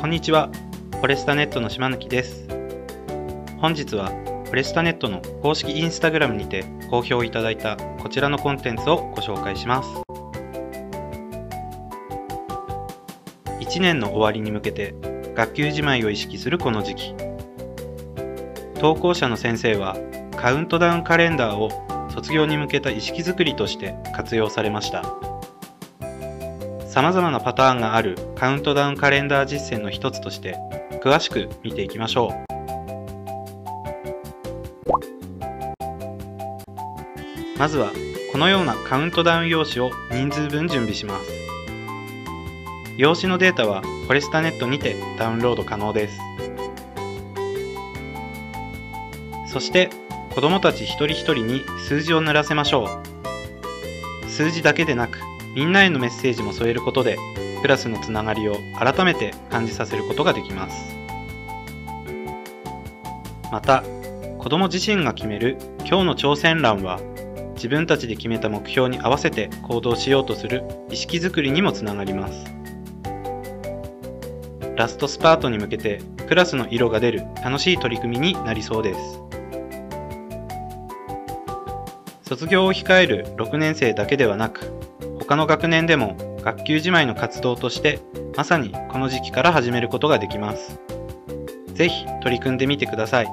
こんにちは、フォレスタネットの島貫です。本日は、フォレスタネットの公式インスタグラムにて好評いただいたこちらのコンテンツをご紹介します。1年の終わりに向けて学級じまいを意識するこの時期。投稿者の先生はカウントダウンカレンダーを卒業に向けた意識づくりとして活用されました。様々なパターンがあるカウントダウンカレンダー実践の一つとして詳しく見ていきましょう。まずはこのようなカウントダウン用紙を人数分準備します。用紙のデータはフォレスタネットにてダウンロード可能です。そして子どもたち一人一人に数字を塗らせましょう。数字だけでなくみんなへのメッセージも添えることでクラスのつながりを改めて感じさせることができます。また子ども自身が決める今日の挑戦欄は自分たちで決めた目標に合わせて行動しようとする意識づくりにもつながります。ラストスパートに向けてクラスの色が出る楽しい取り組みになりそうです。卒業を控える6年生だけではなく他の学年でも学級じまいの活動としてまさにこの時期から始めることができます。ぜひ取り組んでみてください。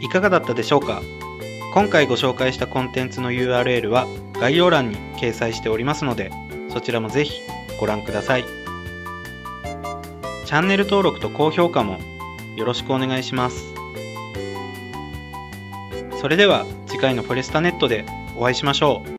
いかがだったでしょうか？今回ご紹介したコンテンツの URL は概要欄に掲載しておりますのでそちらもぜひご覧ください。チャンネル登録と高評価もよろしくお願いします。それでは次回のフォレスタネットでお会いしましょう。